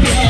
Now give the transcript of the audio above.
might